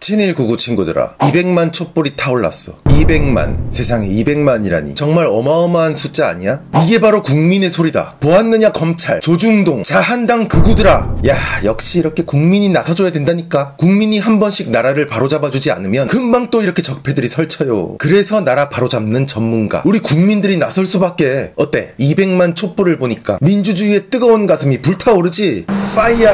친일 구구 친구들아. 200만 촛불이 타올랐어 200만 세상에 200만이라니. 정말 어마어마한 숫자 아니야? 이게 바로 국민의 소리다. 보았느냐 검찰. 조중동. 자한당 극우들아. 야 역시 이렇게 국민이 나서줘야 된다니까. 국민이 한 번씩 나라를 바로잡아주지 않으면 금방 또 이렇게 적폐들이 설쳐요. 그래서 나라 바로잡는 전문가. 우리 국민들이 나설 수밖에. 어때? 200만 촛불을 보니까 민주주의의 뜨거운 가슴이 불타오르지? Fire!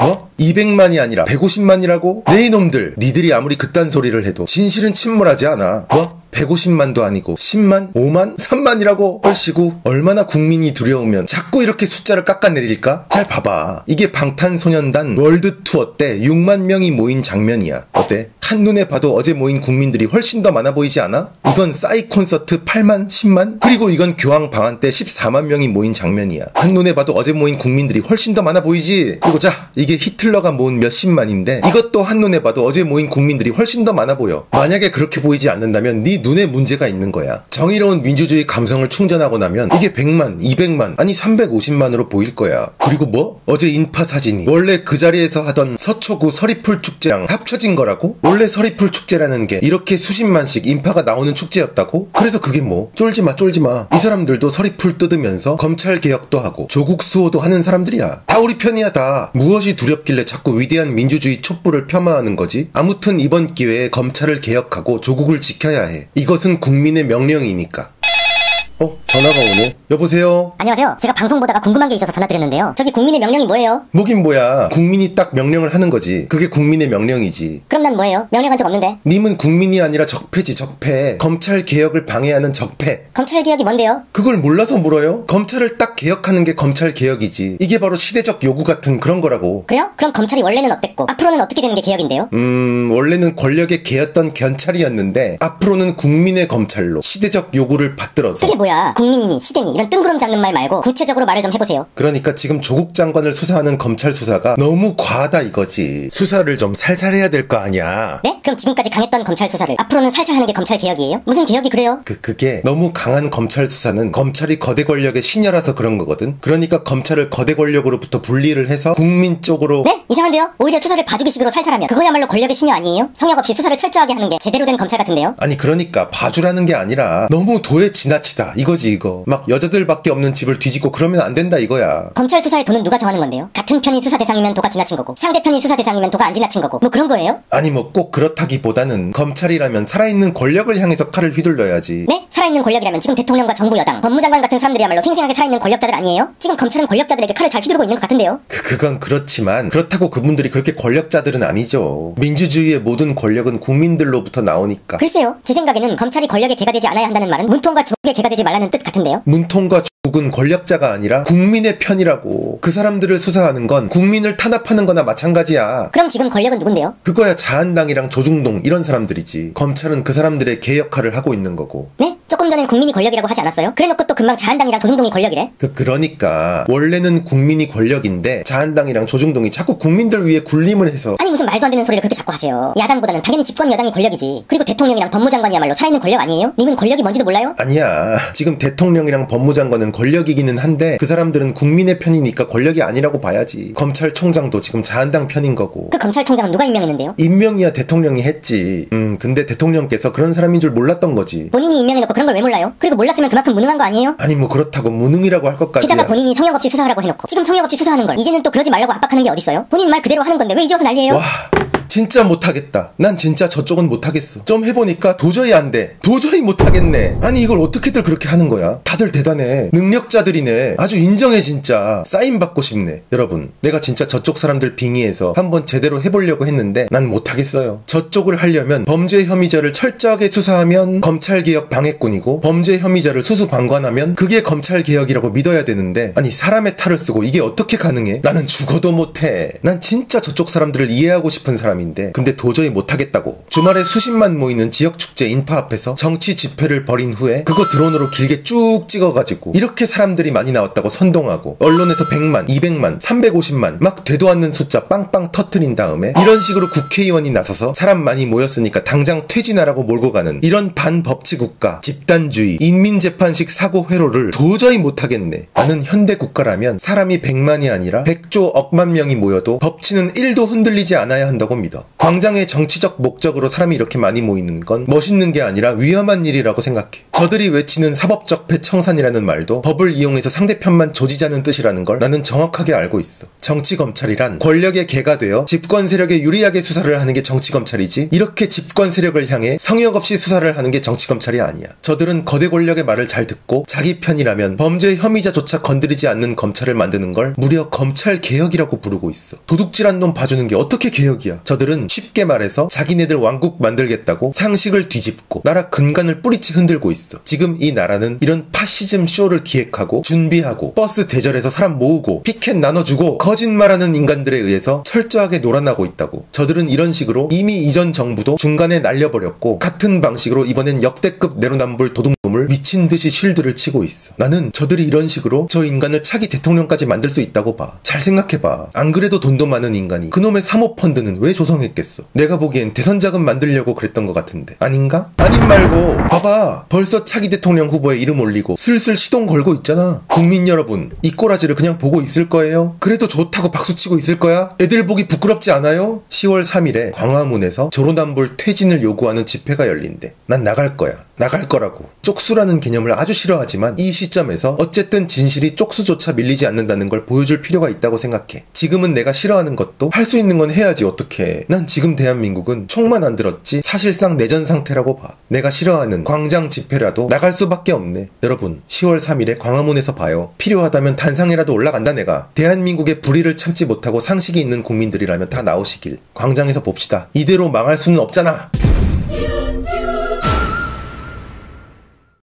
어? 200만이 아니라 150만이라고? 네 이놈들. 니들이 아무리 그딴 소리를 해도 진실은 침몰하지 않아. 뭐? 150만도 아니고 10만? 5만? 3만이라고? 얼씨구 얼마나 국민이 두려우면 자꾸 이렇게 숫자를 깎아내릴까? 잘 봐봐 이게 방탄소년단 월드 투어 때 6만 명이 모인 장면이야 어때? 한눈에 봐도 어제 모인 국민들이 훨씬 더 많아 보이지 않아? 이건 싸이 콘서트 8만, 10만? 그리고 이건 교황 방한 때 14만 명이 모인 장면이야. 한눈에 봐도 어제 모인 국민들이 훨씬 더 많아 보이지? 그리고 자, 이게 히틀러가 모은 몇십만인데 이것도 한눈에 봐도 어제 모인 국민들이 훨씬 더 많아 보여. 만약에 그렇게 보이지 않는다면 네 눈에 문제가 있는 거야. 정의로운 민주주의 감성을 충전하고 나면 이게 100만, 200만, 아니 350만으로 보일 거야. 그리고 뭐? 어제 인파 사진이 원래 그 자리에서 하던 서초구 서리풀 축제랑 합쳐진 거라고? 원래 서리풀 축제라는 게 이렇게 수십만씩 인파가 나오는 축제였다고? 그래서 그게 뭐? 쫄지마 쫄지마. 이 사람들도 서리풀 뜯으면서 검찰 개혁도 하고 조국 수호도 하는 사람들이야. 다 우리 편이야 다. 무엇이 두렵길래 자꾸 위대한 민주주의 촛불을 폄하하는 거지? 아무튼 이번 기회에 검찰을 개혁하고 조국을 지켜야 해. 이것은 국민의 명령이니까 어? 전화가 오네. 여보세요? 안녕하세요. 제가 방송 보다가 궁금한 게 있어서 전화드렸는데요. 저기 국민의 명령이 뭐예요? 뭐긴 뭐야. 국민이 딱 명령을 하는 거지. 그게 국민의 명령이지. 그럼 난 뭐예요? 명령한 적 없는데. 님은 국민이 아니라 적폐지 적폐. 검찰 개혁을 방해하는 적폐. 검찰 개혁이 뭔데요? 그걸 몰라서 물어요? 검찰을 딱 개혁하는 게 검찰 개혁이지. 이게 바로 시대적 요구 같은 그런 거라고. 그래요? 그럼 검찰이 원래는 어땠고 앞으로는 어떻게 되는 게 개혁인데요? 음, 원래는 권력의 개였던 견찰이었는데 앞으로는 국민의 검찰로 시대적 요구를 받들어서 그게 뭐야? 국민이니 시대니 이런 뜬구름 잡는 말 말고 구체적으로 말을 좀 해보세요. 그러니까 지금 조국 장관을 수사하는 검찰 수사가 너무 과하다 이거지. 수사를 좀 살살 해야 될 거 아니야. 네? 그럼 지금까지 강했던 검찰 수사를 앞으로는 살살 하는 게 검찰 개혁이에요? 무슨 개혁이 그래요? 그 그게 너무 강한 검찰 수사는 검찰이 거대 권력의 신여라서 그런 거거든. 그러니까 검찰을 거대 권력으로부터 분리를 해서 국민 쪽으로 네? 이상한데요? 오히려 수사를 봐주기식으로 살살하면 그거야말로 권력의 신여 아니에요? 성역 없이 수사를 철저하게 하는 게 제대로 된 검찰 같은데요? 아니 그러니까 봐주라는 게 아니라 너무 도에 지나치다 이거지 이거 막 여자들밖에 없는 집을 뒤지고 그러면 안 된다 이거야 검찰 수사의 도는 누가 정하는 건데요? 같은 편이 수사 대상이면 도가 지나친 거고 상대편이 수사 대상이면 도가 안 지나친 거고 뭐 그런 거예요? 아니 뭐 꼭 그렇다기보다는 검찰이라면 살아있는 권력을 향해서 칼을 휘둘러야지 네? 살아있는 권력이라면 지금 대통령과 정부 여당, 법무장관 같은 사람들이야말로 생생하게 살아있는 권력자들 아니에요? 지금 검찰은 권력자들에게 칼을 잘 휘두르고 있는 것 같은데요? 그, 그건 그렇지만 그렇다고 그분들이 그렇게 권력자들은 아니죠 민주주의의 모든 권력은 국민들로부터 나오니까 글쎄요. 제 생각에는 검찰이 권력에 개가 되지 않아야 한다는 말은 문통과 조국에 개가 되지 말 라는 뜻 같은데요? 문통과 조국은 권력자가 아니라 국민의 편이라고 그 사람들을 수사하는 건 국민을 탄압하는 거나 마찬가지야 그럼 지금 권력은 누군데요? 그거야 자한당이랑 조중동 이런 사람들이지 검찰은 그 사람들의 개 역할을 하고 있는 거고 네? 조금 전엔 국민이 권력이라고 하지 않았어요? 그래놓고 또 금방 자한당이랑 조중동이 권력이래? 그 그러니까 원래는 국민이 권력인데 자한당이랑 조중동이 자꾸 국민들 위해 군림을 해서 아니 무슨 말도 안 되는 소리를 그렇게 자꾸 하세요. 야당보다는 당연히 집권 여당이 권력이지. 그리고 대통령이랑 법무장관이야말로 살아있는 권력 아니에요? 님은 권력이 뭔지도 몰라요? 아니야 지금 대통령이랑 법무장관은 권력이기는 한데 그 사람들은 국민의 편이니까 권력이 아니라고 봐야지 검찰총장도 지금 자한당 편인 거고 그 검찰총장은 누가 임명했는데요? 임명이야 대통령이 했지 음 근데 대통령께서 그런 사람인 줄 몰랐던 거지 본인이 임명해놓고 그런 걸 왜 몰라요? 그리고 몰랐으면 그만큼 무능한 거 아니에요? 아니 뭐 그렇다고 무능이라고 할 것까지야 게다가 본인이 성역 없이 수사하라고 해놓고 지금 성역 없이 수사하는 걸 이제는 또 그러지 말라고 압박하는 게 어딨어요? 본인 말 그대로 하는 건데 왜 이제 와서 난리예요? 와 진짜 못하겠다. 난 진짜 저쪽은 못하겠어. 좀 해보니까 도저히 안 돼. 도저히 못하겠네. 아니 이걸 어떻게들 그렇게 하는 거야? 다들 대단해. 능력자들이네. 아주 인정해 진짜. 사인 받고 싶네. 여러분 내가 진짜 저쪽 사람들 빙의해서 한번 제대로 해보려고 했는데 난 못하겠어요. 저쪽을 하려면 범죄 혐의자를 철저하게 수사하면 검찰개혁 방해꾼이고 범죄 혐의자를 수수방관하면 그게 검찰개혁이라고 믿어야 되는데 아니 사람의 탈을 쓰고 이게 어떻게 가능해? 나는 죽어도 못해. 난 진짜 저쪽 사람들을 이해하고 싶은 사람 인데 근데 도저히 못하겠다고. 주말에 수십만 모이는 지역축제 인파 앞에서 정치 집회를 벌인 후에 그거 드론으로 길게 쭉 찍어가지고 이렇게 사람들이 많이 나왔다고 선동하고 언론에서 100만 200만 350만 막 되도 않는 숫자 빵빵 터트린 다음에 이런 식으로 국회의원이 나서서 사람 많이 모였으니까 당장 퇴진하라고 몰고 가는 이런 반법치 국가 집단주의 인민재판식 사고 회로를 도저히 못하겠네. 나는 현대 국가라면 사람이 100만이 아니라 100조 억만 명이 모여도 법치는 1도 흔들리지 않아야 한다고 믿어 믿어. 광장의 정치적 목적으로 사람이 이렇게 많이 모이는 건 멋있는 게 아니라 위험한 일이라고 생각해. 저들이 외치는 사법적 폐 청산이라는 말도 법을 이용해서 상대편만 조지자는 뜻이라는 걸 나는 정확하게 알고 있어. 정치 검찰이란 권력의 개가 되어 집권 세력에 유리하게 수사를 하는 게 정치 검찰이지 이렇게 집권 세력을 향해 성역 없이 수사를 하는 게 정치 검찰이 아니야. 저들은 거대 권력의 말을 잘 듣고 자기 편이라면 범죄 혐의자조차 건드리지 않는 검찰을 만드는 걸 무려 검찰 개혁이라고 부르고 있어. 도둑질한 놈 봐주는 게 어떻게 개혁이야? 저들은 쉽게 말해서 자기네들 왕국 만들겠다고 상식을 뒤집고 나라 근간을 뿌리째 흔들고 있어. 지금 이 나라는 이런 파시즘 쇼를 기획하고 준비하고 버스 대절해서 사람 모으고 피켓 나눠주고 거짓말하는 인간들에 의해서 철저하게 놀아나고 있다고. 저들은 이런 식으로 이미 이전 정부도 중간에 날려버렸고 같은 방식으로 이번엔 역대급 내로남불 도둑놈을 미친 듯이 shield를 치고 있어. 나는 저들이 이런 식으로 저 인간을 차기 대통령까지 만들 수 있다고 봐. 잘 생각해봐. 안 그래도 돈도 많은 인간이 그놈의 사모펀드는 왜 조성했겠어? 내가 보기엔 대선 자금 만들려고 그랬던 것 같은데. 아닌가? 아님 말고 봐봐. 벌써 차기 대통령 후보에 이름 올리고 슬슬 시동 걸고 있잖아. 국민 여러분, 이 꼬라지를 그냥 보고 있을 거예요? 그래도 좋다고 박수치고 있을 거야? 애들 보기 부끄럽지 않아요? 10월 3일에 광화문에서 조로남불 퇴진을 요구하는 집회가 열린대. 난 나갈 거야. 나갈 거라고. 쪽수라는 개념을 아주 싫어하지만 이 시점에서 어쨌든 진실이 쪽수조차 밀리지 않는다는 걸 보여줄 필요가 있다고 생각해. 지금은 내가 싫어하는 것도 할 수 있는 건 해야지 어떻게. 난 지금 대한민국은 총만 안 들었지 사실상 내전 상태라고 봐. 내가 싫어하는 광장 집회라도 나갈 수밖에 없네. 여러분 10월 3일에 광화문에서 봐요. 필요하다면 단상이라도 올라간다 내가. 대한민국의 불의를 참지 못하고 상식이 있는 국민들이라면 다 나오시길. 광장에서 봅시다. 이대로 망할 수는 없잖아.